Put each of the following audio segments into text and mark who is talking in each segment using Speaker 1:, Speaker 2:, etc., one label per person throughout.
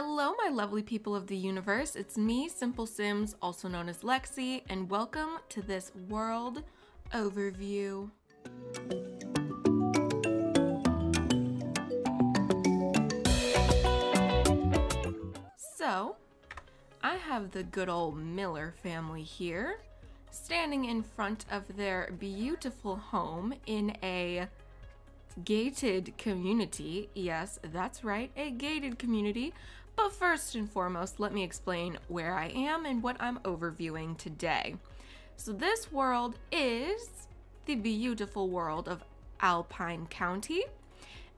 Speaker 1: Hello, my lovely people of the universe. It's me, Simple Sims, also known as Lexi, and welcome to this world overview. So, I have the good old Miller family here, standing in front of their beautiful home in a gated community. Yes, that's right, a gated community. But first and foremost, let me explain where I am and what I'm overviewing today. So this world is the beautiful world of Alpine County.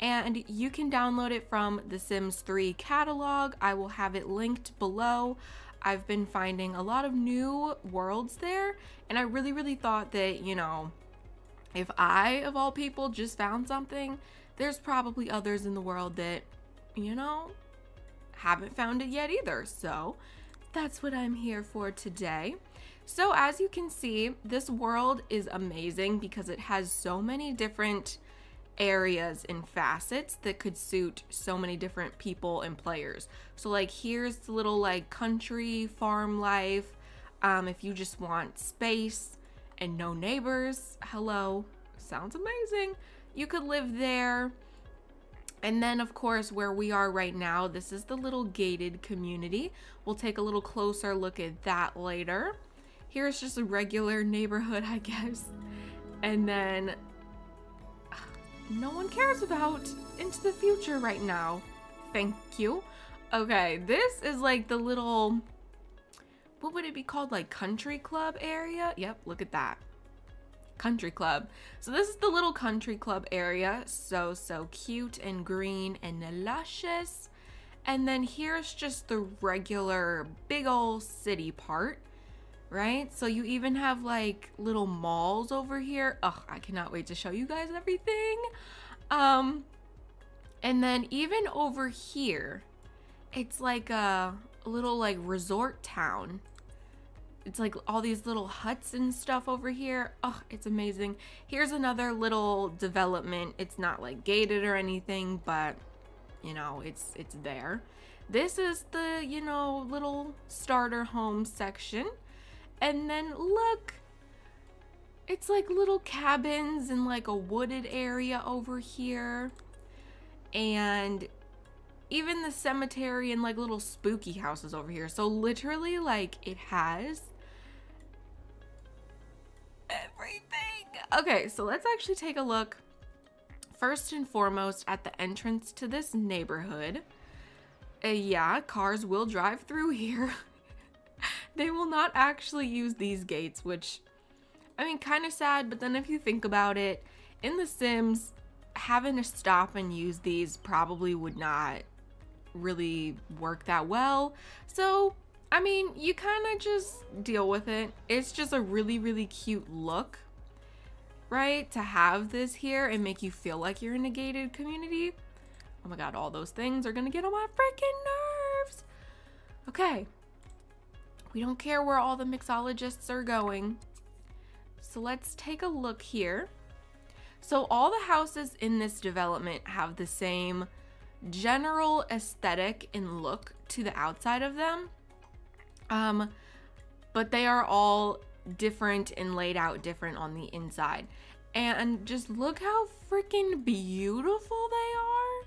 Speaker 1: And you can download it from the Sims 3 catalog. I will have it linked below. I've been finding a lot of new worlds there, and I really, really thought that, you know, if I, of all people, just found something, there's probably others in the world that, you know, haven't found it yet either. So that's what I'm here for today. So as you can see, this world is amazing because it has so many different areas and facets that could suit so many different people and players. So like here's the little like country farm life. Um, if you just want space, and no neighbors. Hello. Sounds amazing. You could live there. And then, of course, where we are right now, this is the little gated community. We'll take a little closer look at that later. Here's just a regular neighborhood, I guess. And then, no one cares about into the future right now. Thank you. Okay, this is like the little what would it be called? Like country club area? Yep, look at that. Country club. So this is the little country club area. So, so cute and green and luscious. And then here's just the regular big old city part, right? So you even have like little malls over here. Oh, I cannot wait to show you guys everything. Um, and then even over here, it's like a, little like resort town. It's like all these little huts and stuff over here. Oh, it's amazing. Here's another little development. It's not like gated or anything, but you know, it's it's there. This is the, you know, little starter home section. And then look, it's like little cabins in like a wooded area over here. And even the cemetery and like little spooky houses over here. So literally like it has Okay, so let's actually take a look first and foremost at the entrance to this neighborhood. Uh, yeah, cars will drive through here. they will not actually use these gates, which I mean kind of sad, but then if you think about it, in The Sims, having to stop and use these probably would not really work that well. So, I mean, you kind of just deal with it. It's just a really, really cute look, right? To have this here and make you feel like you're in a gated community. Oh my god, all those things are gonna get on my freaking nerves. Okay. We don't care where all the mixologists are going. So let's take a look here. So all the houses in this development have the same general aesthetic and look to the outside of them. Um, but they are all different and laid out different on the inside. And just look how freaking beautiful they are.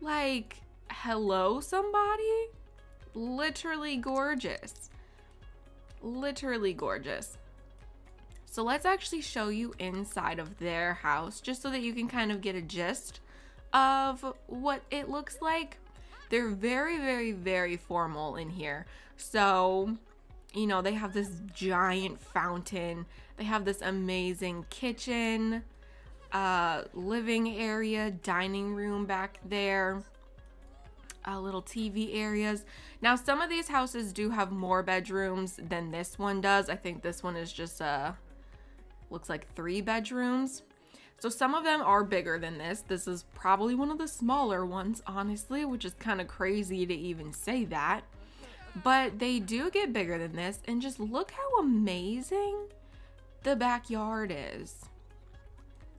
Speaker 1: Like, hello, somebody? Literally gorgeous. Literally gorgeous. So let's actually show you inside of their house just so that you can kind of get a gist of what it looks like. They're very, very, very formal in here. So, you know, they have this giant fountain. They have this amazing kitchen, uh, living area, dining room back there, uh, little TV areas. Now, some of these houses do have more bedrooms than this one does. I think this one is just, uh, looks like three bedrooms. So some of them are bigger than this. This is probably one of the smaller ones, honestly, which is kind of crazy to even say that. But they do get bigger than this. And just look how amazing the backyard is.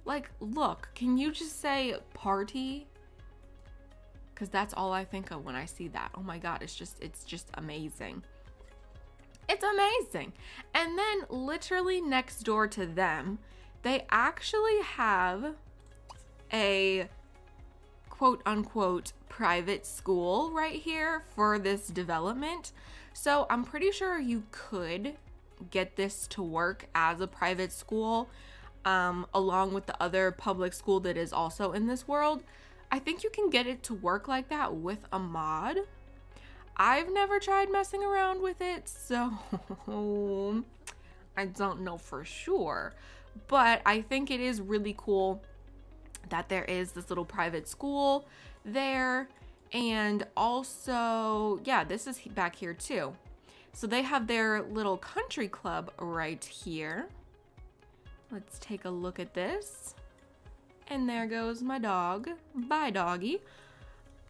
Speaker 1: Like, look, can you just say party? because that's all I think of when I see that. Oh my god, it's just it's just amazing. It's amazing. And then literally next door to them, they actually have a quote unquote private school right here for this development. So I'm pretty sure you could get this to work as a private school um, along with the other public school that is also in this world. I think you can get it to work like that with a mod. I've never tried messing around with it, so I don't know for sure. But I think it is really cool that there is this little private school there. And also, yeah, this is back here too. So they have their little country club right here. Let's take a look at this. And there goes my dog. Bye, doggy.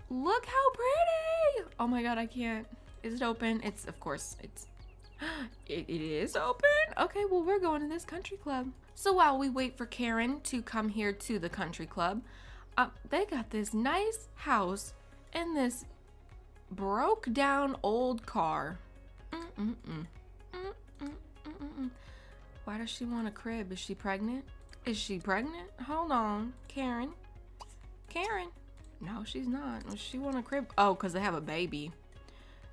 Speaker 1: Look how pretty! Oh my god, I can't. Is it open? It's, of course, it's... It, it is open? Okay, well, we're going to this country club. So while we wait for Karen to come here to the country club, uh, they got this nice house and this broke down old car. Mm -mm -mm. Why does she want a crib? Is she pregnant? Is she pregnant? Hold on. Karen. Karen. No, she's not. Does she want a crib? Oh, because they have a baby.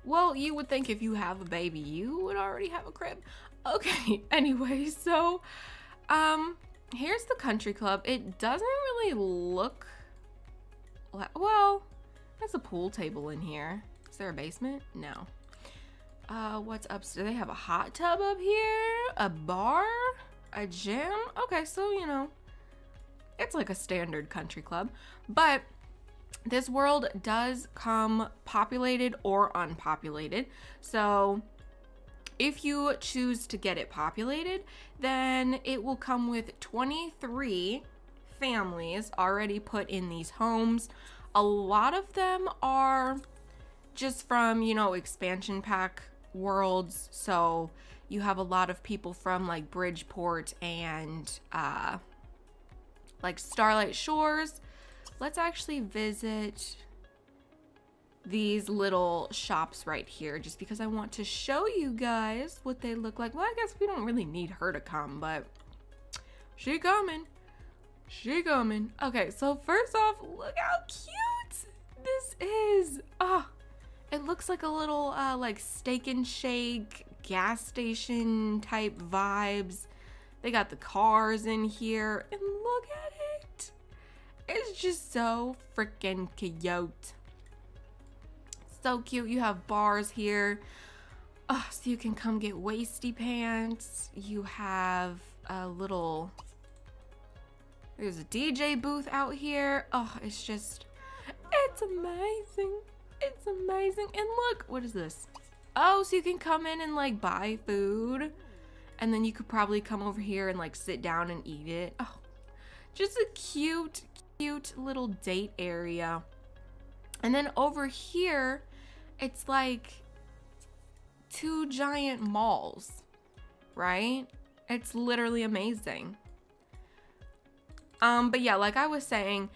Speaker 1: Well, you would think if you have a baby, you would already have a crib. Okay, anyway, so, um, here's the country club. It doesn't really look like, well, there's a pool table in here. Is there a basement? No. Uh, what's upstairs? Do they have a hot tub up here, a bar, a gym. Okay, so, you know, it's like a standard country club. But this world does come populated or unpopulated. So if you choose to get it populated, then it will come with 23 families already put in these homes. A lot of them are just from, you know, expansion pack worlds. So you have a lot of people from like Bridgeport and uh, like Starlight Shores. Let's actually visit these little shops right here just because I want to show you guys what they look like. Well, I guess we don't really need her to come, but she coming. She coming. Okay, so first off, look how cute this is. Oh, it looks like a little uh, like steak and shake gas station type vibes. They got the cars in here and look at it. It's just so freaking cute. So cute. You have bars here. Oh, so you can come get wasty pants. You have a little, there's a DJ booth out here. Oh, it's just, it's amazing. It's amazing. And look, what is this? Oh, so you can come in and like buy food. And then you could probably come over here and like sit down and eat it. Oh, just a cute, cute little date area. And then over here, it's like two giant malls, right? It's literally amazing. Um, but yeah, like I was saying,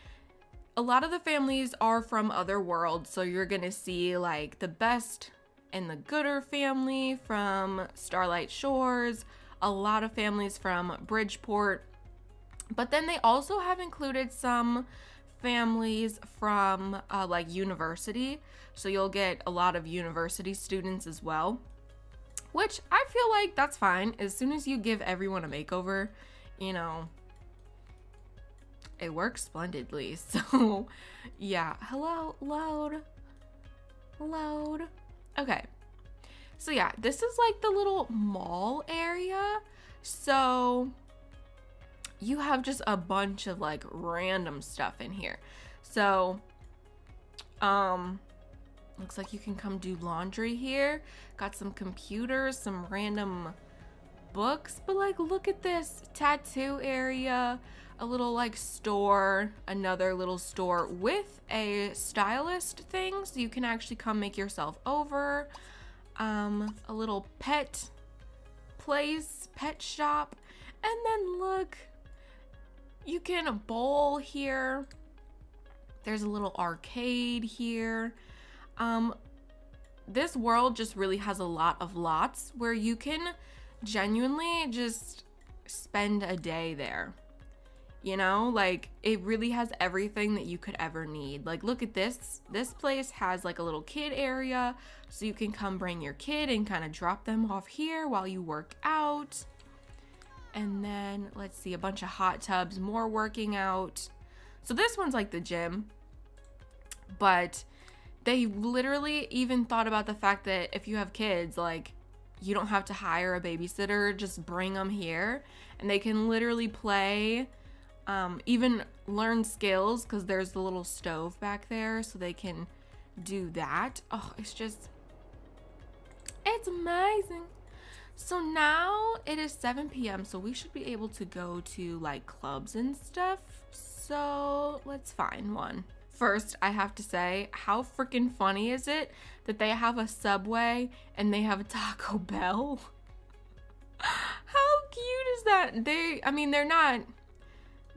Speaker 1: a lot of the families are from other worlds, so you're gonna see like the best and the gooder family from Starlight Shores, a lot of families from Bridgeport, but then they also have included some families from uh, like university, so you'll get a lot of university students as well, which I feel like that's fine. As soon as you give everyone a makeover, you know, it works splendidly. So, yeah. Hello, load. Load. Okay. So, yeah, this is like the little mall area. So, you have just a bunch of like random stuff in here. So, um, looks like you can come do laundry here. Got some computers, some random books, but like, look at this tattoo area a little like store, another little store with a stylist thing so you can actually come make yourself over. Um, a little pet place, pet shop. And then look, you can bowl here. There's a little arcade here. Um, this world just really has a lot of lots where you can genuinely just spend a day there. You know, like it really has everything that you could ever need. Like look at this. This place has like a little kid area so you can come bring your kid and kind of drop them off here while you work out. And then let's see a bunch of hot tubs, more working out. So this one's like the gym. But they literally even thought about the fact that if you have kids, like you don't have to hire a babysitter, just bring them here and they can literally play um, even learn skills because there's the little stove back there so they can do that. Oh, it's just, it's amazing. So now it is 7 p.m. So we should be able to go to like clubs and stuff. So let's find one. First, I have to say, how freaking funny is it that they have a Subway and they have a Taco Bell? how cute is that? They, I mean, they're not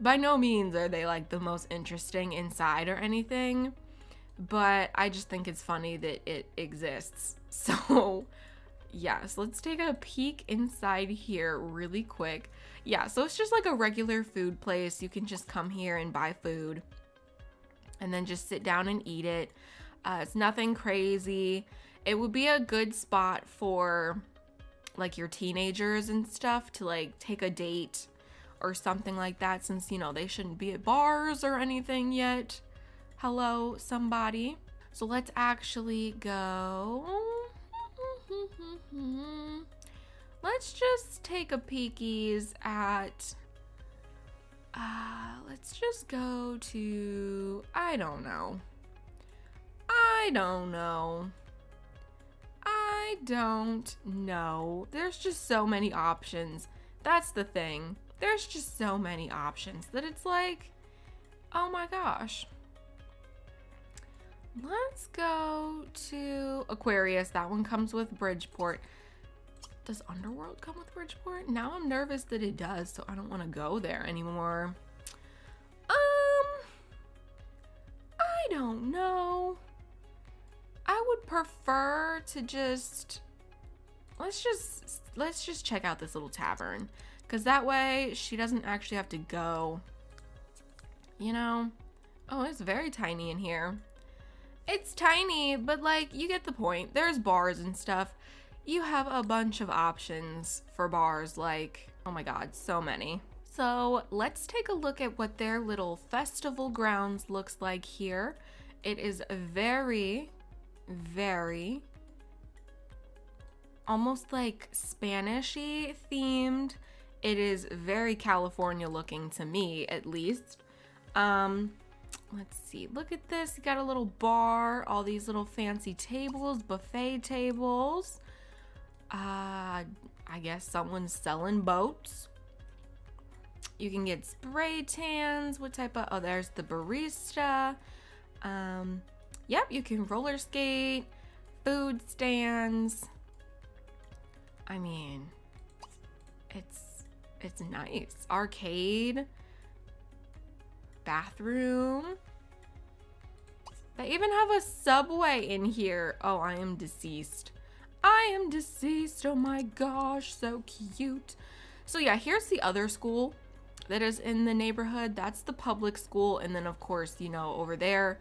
Speaker 1: by no means are they like the most interesting inside or anything, but I just think it's funny that it exists. So, yes, let's take a peek inside here really quick. Yeah, so it's just like a regular food place. You can just come here and buy food and then just sit down and eat it. Uh, it's nothing crazy. It would be a good spot for like your teenagers and stuff to like take a date or something like that since, you know, they shouldn't be at bars or anything yet. Hello, somebody. So let's actually go. Let's just take a peekies at. Uh, let's just go to. I don't know. I don't know. I don't know. There's just so many options. That's the thing there's just so many options that it's like, oh my gosh. Let's go to Aquarius. That one comes with Bridgeport. Does Underworld come with Bridgeport? Now I'm nervous that it does, so I don't want to go there anymore. Um, I don't know. I would prefer to just let's just let's just check out this little tavern because that way she doesn't actually have to go. You know? Oh, it's very tiny in here. It's tiny, but like, you get the point. There's bars and stuff. You have a bunch of options for bars, like, oh my god, so many. So let's take a look at what their little festival grounds looks like here. It is very, very, almost like Spanishy themed it is very California looking to me, at least. Um, let's see. Look at this. You got a little bar, all these little fancy tables, buffet tables. Uh, I guess someone's selling boats. You can get spray tans. What type of? Oh, there's the barista. Um, yep, you can roller skate, food stands. I mean, it's it's nice. Arcade. Bathroom. They even have a subway in here. Oh, I am deceased. I am deceased. Oh my gosh, so cute. So yeah, here's the other school that is in the neighborhood. That's the public school. And then of course, you know, over there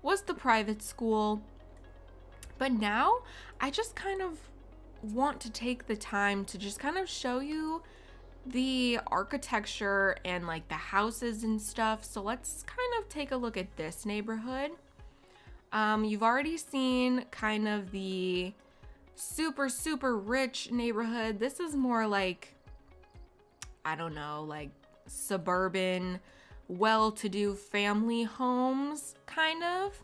Speaker 1: was the private school. But now I just kind of want to take the time to just kind of show you the architecture and like the houses and stuff. So let's kind of take a look at this neighborhood. Um, you've already seen kind of the super, super rich neighborhood. This is more like, I don't know, like suburban, well-to-do family homes, kind of.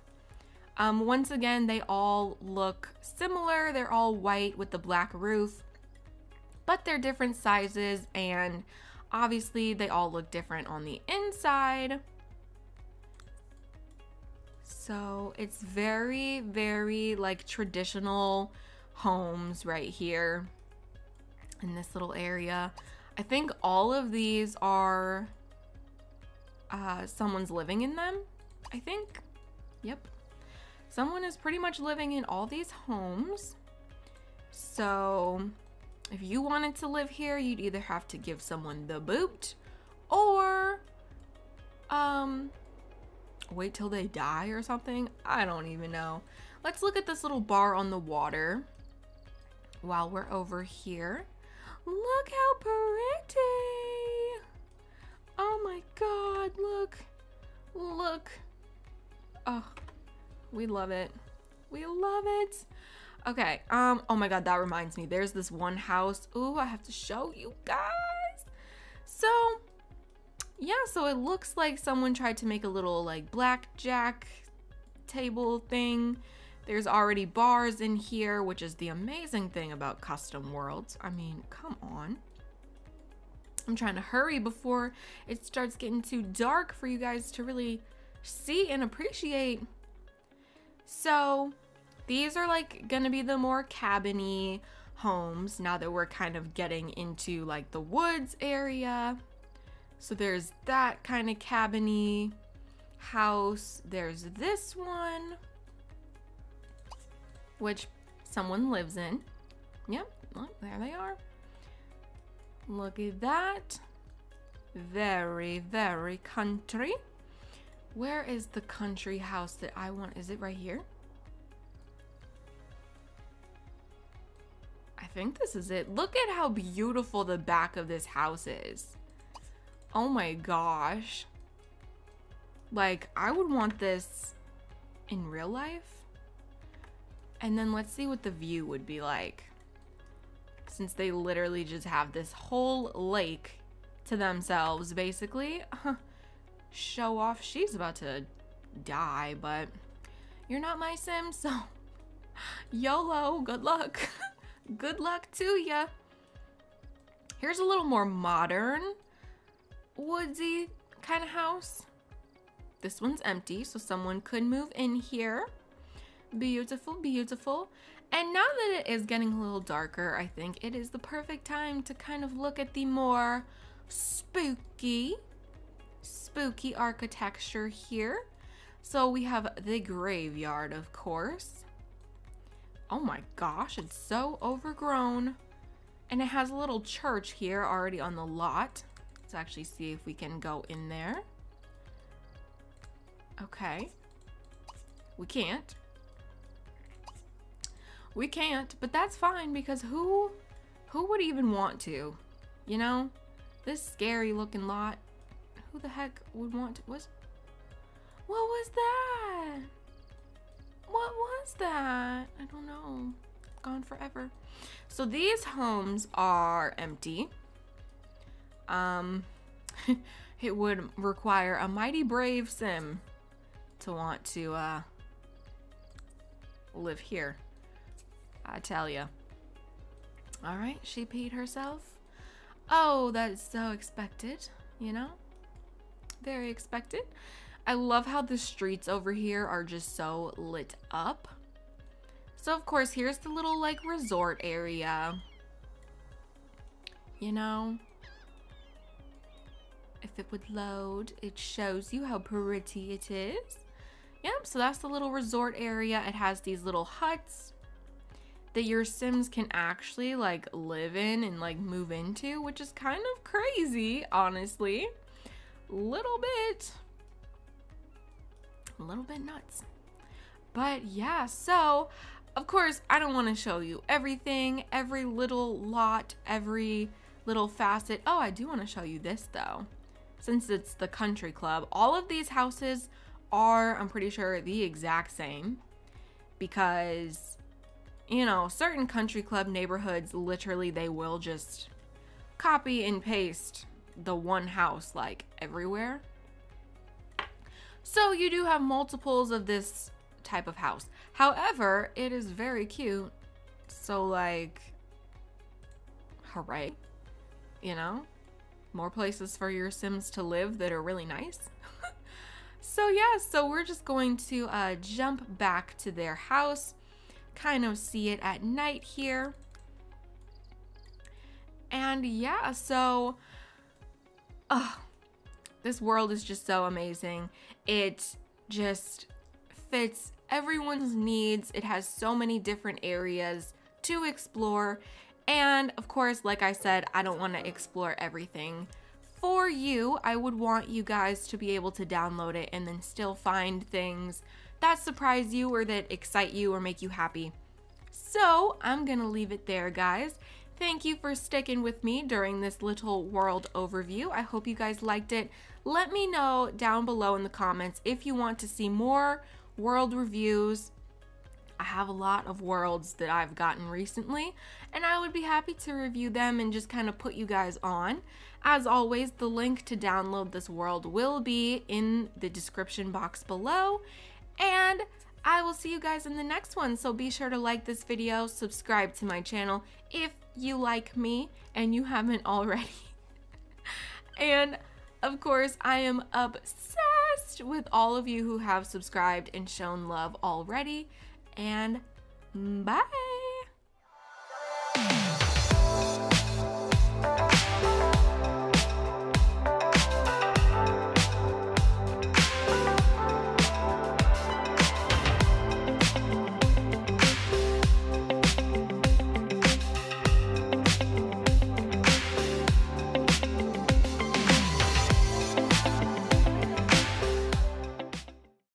Speaker 1: Um, once again, they all look similar. They're all white with the black roof but they're different sizes and obviously they all look different on the inside. So it's very, very like traditional homes right here in this little area. I think all of these are uh, someone's living in them, I think. Yep. Someone is pretty much living in all these homes. So if you wanted to live here, you'd either have to give someone the boot or um wait till they die or something. I don't even know. Let's look at this little bar on the water while we're over here. Look how pretty. Oh my god, look. Look. Oh, we love it. We love it. Okay, um, oh my god, that reminds me. There's this one house. Ooh, I have to show you guys. So, yeah, so it looks like someone tried to make a little like blackjack table thing. There's already bars in here, which is the amazing thing about custom worlds. I mean, come on. I'm trying to hurry before it starts getting too dark for you guys to really see and appreciate. So these are like gonna be the more cabiny homes now that we're kind of getting into like the woods area. So there's that kind of cabiny house. There's this one, which someone lives in. Yep, look, there they are. Look at that. Very, very country. Where is the country house that I want? Is it right here? Think this is it. Look at how beautiful the back of this house is. Oh my gosh. Like, I would want this in real life. And then let's see what the view would be like. Since they literally just have this whole lake to themselves, basically. Show off. She's about to die, but you're not my sim, so YOLO, good luck. good luck to ya. Here's a little more modern woodsy kind of house. This one's empty, so someone could move in here. Beautiful, beautiful. And now that it is getting a little darker, I think it is the perfect time to kind of look at the more spooky, spooky architecture here. So we have the graveyard, of course. Oh my gosh, it's so overgrown. And it has a little church here already on the lot. Let's actually see if we can go in there. Okay. We can't. We can't, but that's fine because who who would even want to? You know? This scary looking lot. Who the heck would want to was What was that? What was that? I don't know. Gone forever. So these homes are empty. Um, it would require a mighty brave sim to want to uh, live here. I tell you. All right, she peed herself. Oh, that's so expected, you know? Very expected. I love how the streets over here are just so lit up. So of course, here's the little like resort area. You know? If it would load, it shows you how pretty it is. Yep, so that's the little resort area. It has these little huts that your Sims can actually like live in and like move into, which is kind of crazy, honestly. Little bit a little bit nuts. But yeah, so of course, I don't want to show you everything, every little lot, every little facet. Oh, I do want to show you this though. Since it's the country club, all of these houses are, I'm pretty sure, the exact same because, you know, certain country club neighborhoods, literally, they will just copy and paste the one house like everywhere. So you do have multiples of this type of house. However, it is very cute. So like, hooray, you know? More places for your Sims to live that are really nice. so yeah, so we're just going to uh, jump back to their house, kind of see it at night here. And yeah, so, oh, this world is just so amazing. It just fits everyone's needs. It has so many different areas to explore. And of course, like I said, I don't want to explore everything for you. I would want you guys to be able to download it and then still find things that surprise you or that excite you or make you happy. So I'm going to leave it there, guys. Thank you for sticking with me during this little world overview. I hope you guys liked it. Let me know down below in the comments if you want to see more world reviews. I have a lot of worlds that I've gotten recently, and I would be happy to review them and just kind of put you guys on. As always, the link to download this world will be in the description box below, and I will see you guys in the next one. So be sure to like this video, subscribe to my channel if you like me and you haven't already. and of course, I am obsessed with all of you who have subscribed and shown love already. And bye.